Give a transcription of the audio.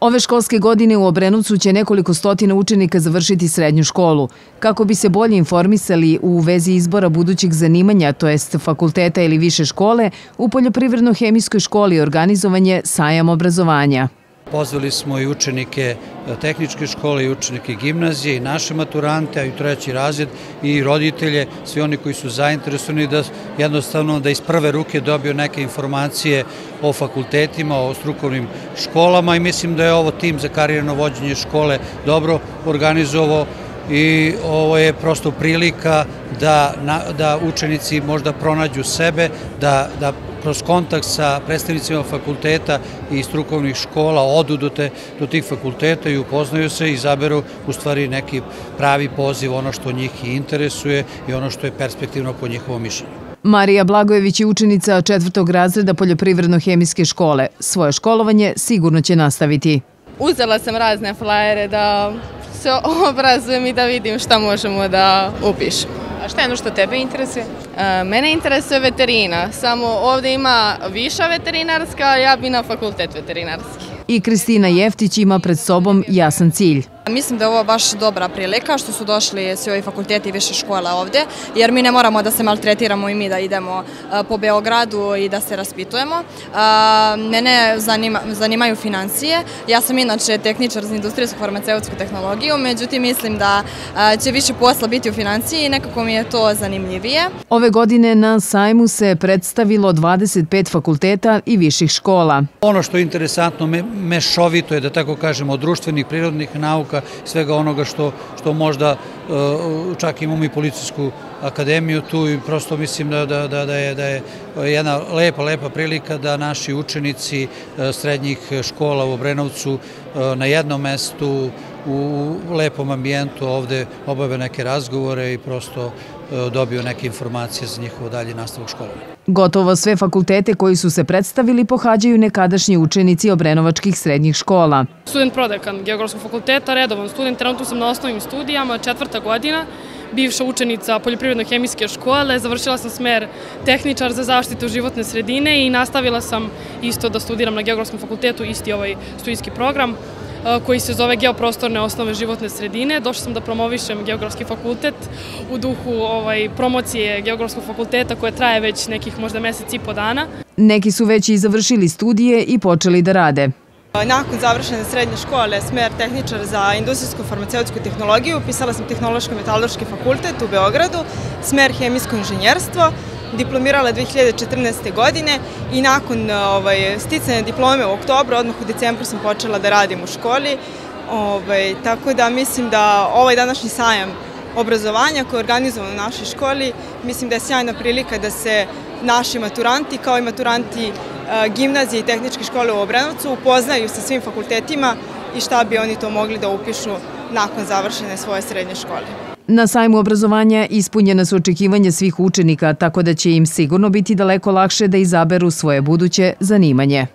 Ove školske godine u Obrenovcu će nekoliko stotina učenika završiti srednju školu. Kako bi se bolje informisali u vezi izbora budućeg zanimanja, to jest fakulteta ili više škole, u Poljoprivredno-hemijskoj školi organizovan je sajam obrazovanja. Pozvali smo i učenike e, tehničke škole i učenike gimnazije i naše maturante, a i treći razred i roditelje, svi oni koji su zainteresovani da jednostavno da iz prve ruke dobiju neke informacije o fakultetima, o strukovnim školama i mislim da je ovo tim za karijerno vođenje škole dobro organizovao i ovo je prosto prilika da, da učenici možda pronađu sebe, da, da kroz kontakt sa predstavnicima fakulteta i strukovnih škola odu do, te, do tih fakulteta i upoznaju se i izaberu u stvari neki pravi poziv, ono što njih interesuje i ono što je perspektivno po njihovom mišljenju. Marija Blagojević je učenica četvrtog razreda Poljoprivredno-hemijske škole. Svoje školovanje sigurno će nastaviti. Uzela sam razne flajere da se obrazujem i da vidim šta možemo da upišemo. A šta je ono što tebe interesuje? E, mene interesuje veterina, samo ovde ima viša veterinarska, a ja bi na fakultet veterinarski. I Kristina Jeftić ima pred sobom jasan cilj. Mislim da je ovo baš dobra prilika što su došli svi ovi fakulteti i više škola ovde, jer mi ne moramo da se maltretiramo i mi da idemo po Beogradu i da se raspitujemo. Mene zanimaju financije, ja sam inače tehničar za industrijsku farmaceutsku tehnologiju, međutim mislim da će više posla biti u financiji i nekako mi je to zanimljivije. Ove godine na sajmu se predstavilo 25 fakulteta i viših škola. Ono što je interesantno, mešovito je, da tako kažemo, od društvenih prirodnih nauka, svega onoga što, što možda e, čak imamo i policijsku akademiju tu i prosto mislim da, da, da, da, je, da je jedna lepa, lepa prilika da naši učenici e, srednjih škola u Obrenovcu e, na jednom mestu u lepom ambijentu ovde obave neke razgovore i prosto dobiju neke informacije za njihovo dalje nastavog školovanja. Gotovo sve fakultete koji su se predstavili pohađaju nekadašnji učenici obrenovačkih srednjih škola. Student prodekan Geografskog fakulteta, redovan student, trenutno sam na osnovnim studijama, četvrta godina, bivša učenica poljoprivredno-hemijske škole, završila sam smer tehničar za zaštitu životne sredine i nastavila sam isto da studiram na Geografskom fakultetu, isti ovaj studijski program koji se zove Geoprostorne osnove životne sredine. Došla sam da promovišem Geografski fakultet u duhu ovaj, promocije Geografskog fakulteta koje traje već nekih možda mesec i po dana. Neki su već i završili studije i počeli da rade. Nakon završene srednje škole, smer tehničar za industrijsku farmaceutsku tehnologiju, upisala sam Tehnološko-metaloški fakultet u Beogradu, smer hemijsko inženjerstvo, diplomirala 2014. godine i nakon ovaj, sticanja diplome u oktobru, odmah u decembru sam počela da radim u školi. Ovaj, tako da mislim da ovaj današnji sajam obrazovanja koji je organizovan u našoj školi, mislim da je sjajna prilika da se naši maturanti kao i maturanti gimnazije i tehničke škole u Obrenovcu upoznaju sa svim fakultetima i šta bi oni to mogli da upišu nakon završene svoje srednje škole. Na sajmu obrazovanja ispunjena su očekivanja svih učenika, tako da će im sigurno biti daleko lakše da izaberu svoje buduće zanimanje.